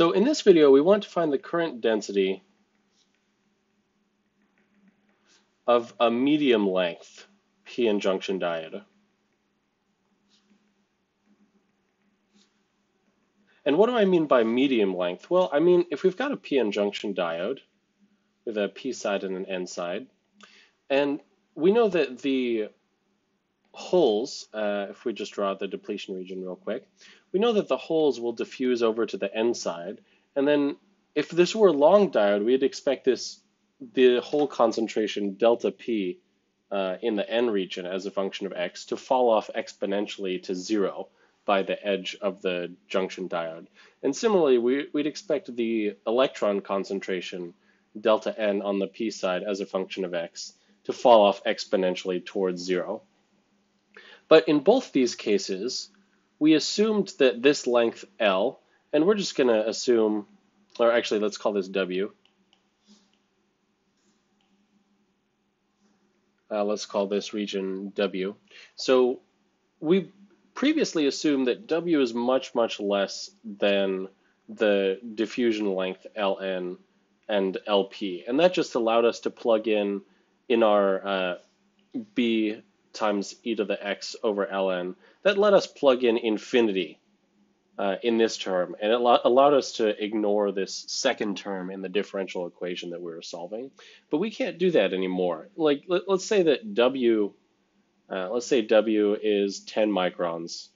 So in this video, we want to find the current density of a medium length p-n junction diode. And what do I mean by medium length? Well, I mean, if we've got a p-n junction diode with a p side and an n side, and we know that the holes, uh, if we just draw the depletion region real quick, we know that the holes will diffuse over to the n side. And then if this were a long diode, we'd expect this the hole concentration delta P uh, in the n region as a function of x to fall off exponentially to zero by the edge of the junction diode. And similarly, we, would expect the electron concentration delta n on the p side as a function of x to fall off exponentially towards zero. But in both these cases, we assumed that this length L, and we're just going to assume, or actually let's call this W, Uh, let's call this region W. So we previously assumed that W is much, much less than the diffusion length Ln and Lp. And that just allowed us to plug in in our uh, B times e to the x over ln. That let us plug in infinity uh, in this term, and it allowed us to ignore this second term in the differential equation that we were solving. But we can't do that anymore. Like, let, us say that W, uh, let's say W is 10 microns,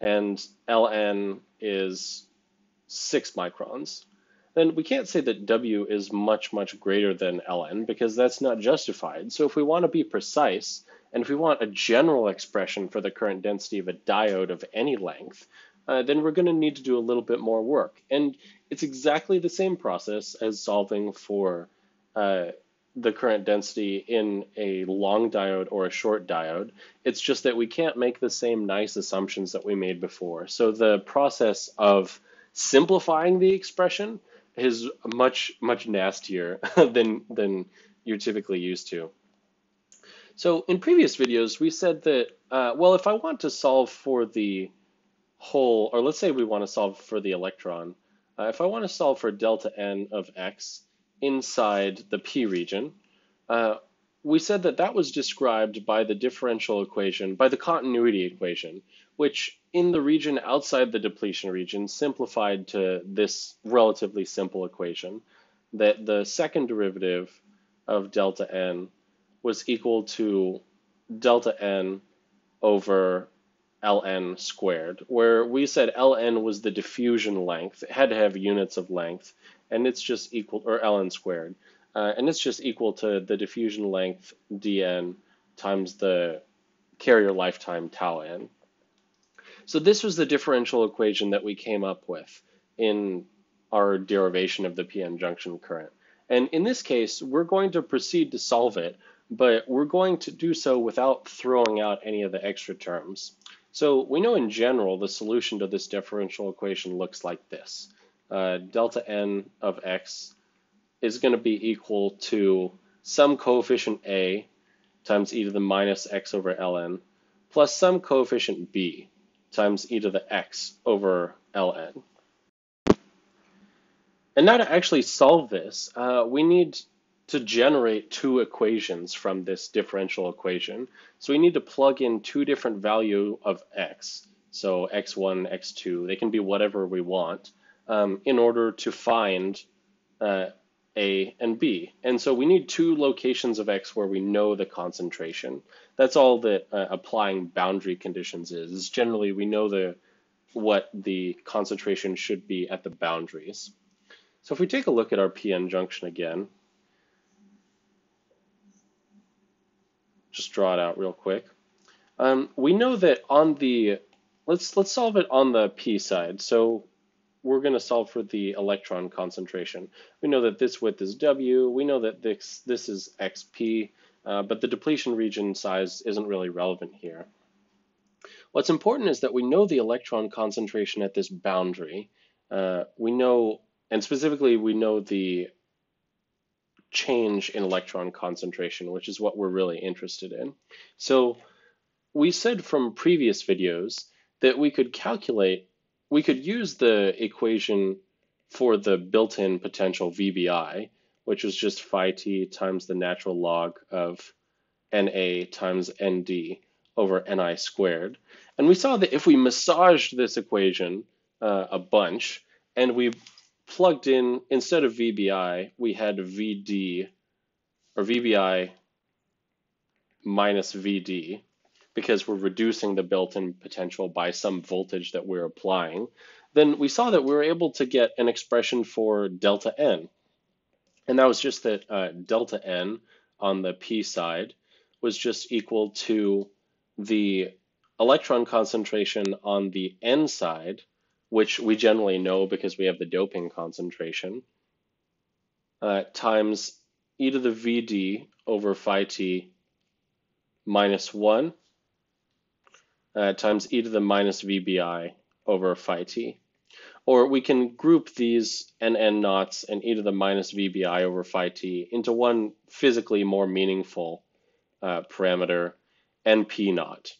and Ln is 6 microns. Then we can't say that W is much, much greater than Ln because that's not justified. So if we want to be precise, and if we want a general expression for the current density of a diode of any length, uh, then we're going to need to do a little bit more work. And it's exactly the same process as solving for uh, the current density in a long diode or a short diode. It's just that we can't make the same nice assumptions that we made before. So the process of simplifying the expression is much, much nastier than, than you're typically used to. So in previous videos, we said that, uh, well, if I want to solve for the hole, or let's say we want to solve for the electron, uh, if I want to solve for delta n of x inside the p region, uh, we said that that was described by the differential equation, by the continuity equation, which in the region outside the depletion region simplified to this relatively simple equation, that the second derivative of delta n was equal to delta n over ln squared, where we said ln was the diffusion length. It had to have units of length, and it's just equal, or ln squared, uh, and it's just equal to the diffusion length dn times the carrier lifetime tau n. So this was the differential equation that we came up with in our derivation of the p-n junction current. And in this case, we're going to proceed to solve it, but we're going to do so without throwing out any of the extra terms. So we know in general the solution to this differential equation looks like this. Uh, delta n of x is going to be equal to some coefficient a times e to the minus x over ln plus some coefficient b times e to the x over ln. And now to actually solve this, uh, we need to generate two equations from this differential equation. So we need to plug in two different value of x. So x1, x2, they can be whatever we want um, in order to find uh, a and b. And so we need two locations of x where we know the concentration. That's all that uh, applying boundary conditions is. is. Generally, we know the what the concentration should be at the boundaries. So if we take a look at our p-n junction again, just draw it out real quick. Um, we know that on the, let's, let's solve it on the p side. So we're going to solve for the electron concentration. We know that this width is W. We know that this, this is XP, uh, but the depletion region size isn't really relevant here. What's important is that we know the electron concentration at this boundary. Uh, we know, and specifically we know the change in electron concentration, which is what we're really interested in. So we said from previous videos that we could calculate, we could use the equation for the built-in potential VBI, which was just phi t times the natural log of Na times Nd over Ni squared. And we saw that if we massaged this equation uh, a bunch and we plugged in, instead of VBI, we had VD, or VBI minus VD, because we're reducing the built-in potential by some voltage that we're applying, then we saw that we were able to get an expression for delta n. And that was just that uh, delta n on the p side was just equal to the electron concentration on the n side which we generally know because we have the doping concentration, uh, times e to the Vd over phi t minus 1 uh, times e to the minus Vbi over phi t. Or we can group these nn naughts and e to the minus Vbi over phi t into one physically more meaningful uh, parameter, np naught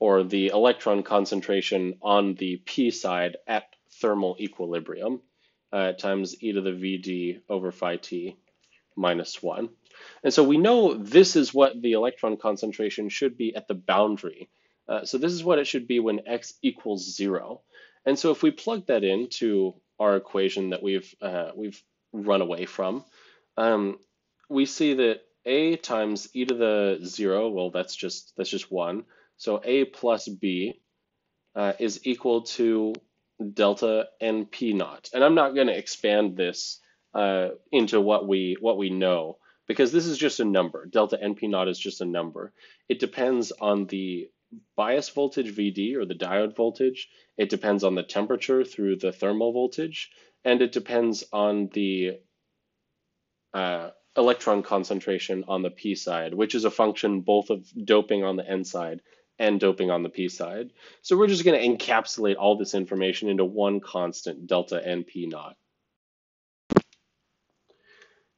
or the electron concentration on the p side at thermal equilibrium uh, times e to the Vd over phi t minus 1. And so we know this is what the electron concentration should be at the boundary. Uh, so this is what it should be when x equals 0. And so if we plug that into our equation that we've, uh, we've run away from, um, we see that a times e to the 0, well, that's just, that's just 1, so A plus B uh, is equal to delta NP naught. And I'm not going to expand this uh, into what we what we know because this is just a number. Delta NP naught is just a number. It depends on the bias voltage VD or the diode voltage. It depends on the temperature through the thermal voltage, and it depends on the uh, electron concentration on the p side, which is a function both of doping on the n side and doping on the p side. So we're just going to encapsulate all this information into one constant, delta NP naught.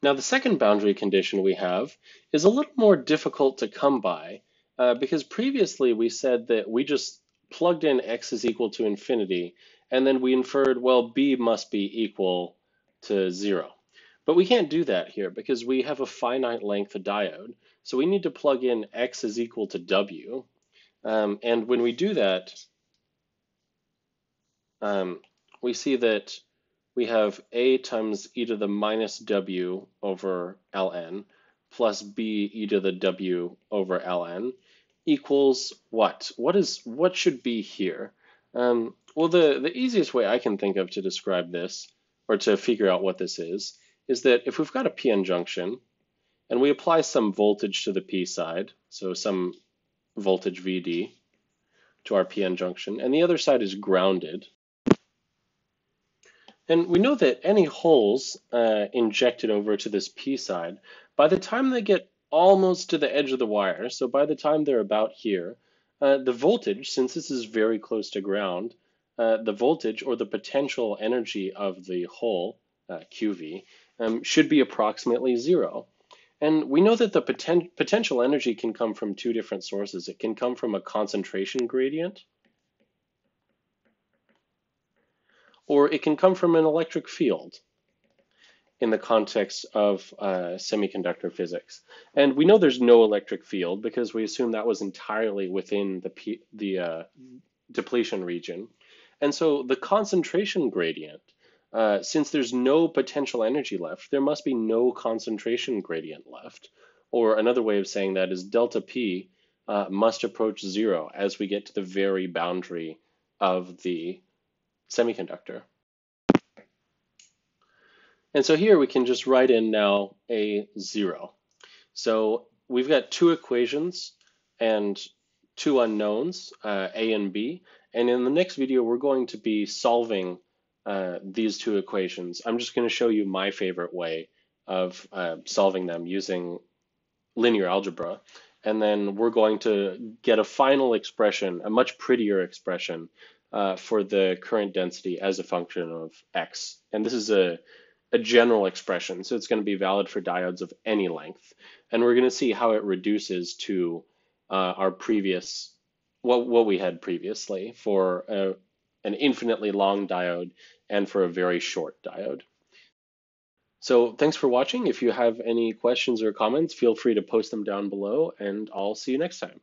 Now the second boundary condition we have is a little more difficult to come by uh, because previously we said that we just plugged in x is equal to infinity and then we inferred, well, b must be equal to zero. But we can't do that here because we have a finite length of diode. So we need to plug in x is equal to w, um, and when we do that, um, we see that we have a times e to the minus w over ln plus b e to the w over ln equals what? What is what should be here? Um, well, the, the easiest way I can think of to describe this, or to figure out what this is, is that if we've got a PN junction, and we apply some voltage to the P side, so some voltage VD to our PN junction, and the other side is grounded. And we know that any holes uh, injected over to this P side, by the time they get almost to the edge of the wire, so by the time they're about here, uh, the voltage, since this is very close to ground, uh, the voltage or the potential energy of the hole, uh, QV, um, should be approximately zero. And we know that the poten potential energy can come from two different sources. It can come from a concentration gradient, or it can come from an electric field in the context of uh, semiconductor physics. And we know there's no electric field because we assume that was entirely within the, P the uh, depletion region. And so the concentration gradient uh, since there's no potential energy left, there must be no concentration gradient left. Or another way of saying that is delta P uh, must approach zero as we get to the very boundary of the semiconductor. And so here we can just write in now a zero. So we've got two equations and two unknowns, uh, A and B. And in the next video, we're going to be solving uh, these two equations. I'm just going to show you my favorite way of uh, solving them using linear algebra. And then we're going to get a final expression, a much prettier expression uh, for the current density as a function of x. And this is a, a general expression, so it's going to be valid for diodes of any length. And we're going to see how it reduces to uh, our previous, what, what we had previously for a an infinitely long diode and for a very short diode. So thanks for watching. If you have any questions or comments, feel free to post them down below and I'll see you next time.